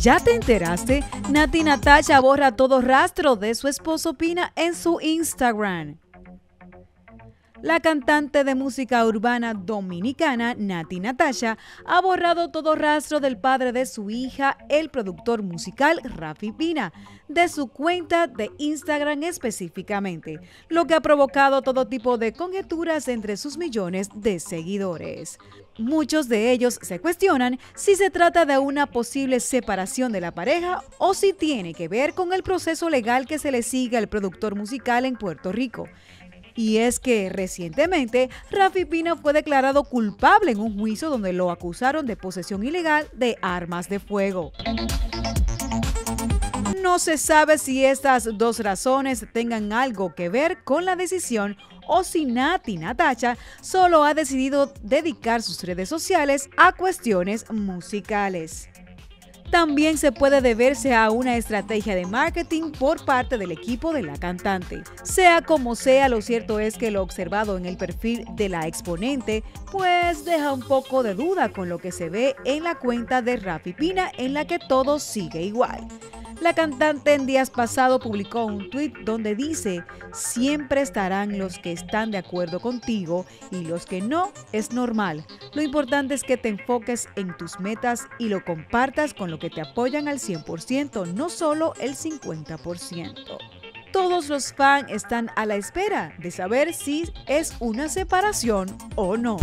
¿Ya te enteraste? Nati Natasha borra todo rastro de su esposo Pina en su Instagram. La cantante de música urbana dominicana, Nati Natasha, ha borrado todo rastro del padre de su hija, el productor musical Rafi Pina, de su cuenta de Instagram específicamente, lo que ha provocado todo tipo de conjeturas entre sus millones de seguidores. Muchos de ellos se cuestionan si se trata de una posible separación de la pareja o si tiene que ver con el proceso legal que se le sigue al productor musical en Puerto Rico. Y es que recientemente Rafi Pina fue declarado culpable en un juicio donde lo acusaron de posesión ilegal de armas de fuego. No se sabe si estas dos razones tengan algo que ver con la decisión o si Nati Natacha solo ha decidido dedicar sus redes sociales a cuestiones musicales también se puede deberse a una estrategia de marketing por parte del equipo de la cantante. Sea como sea, lo cierto es que lo observado en el perfil de la exponente pues deja un poco de duda con lo que se ve en la cuenta de Rafi Pina en la que todo sigue igual. La cantante en días pasados publicó un tweet donde dice, siempre estarán los que están de acuerdo contigo y los que no, es normal. Lo importante es que te enfoques en tus metas y lo compartas con los que te apoyan al 100%, no solo el 50%. Todos los fans están a la espera de saber si es una separación o no.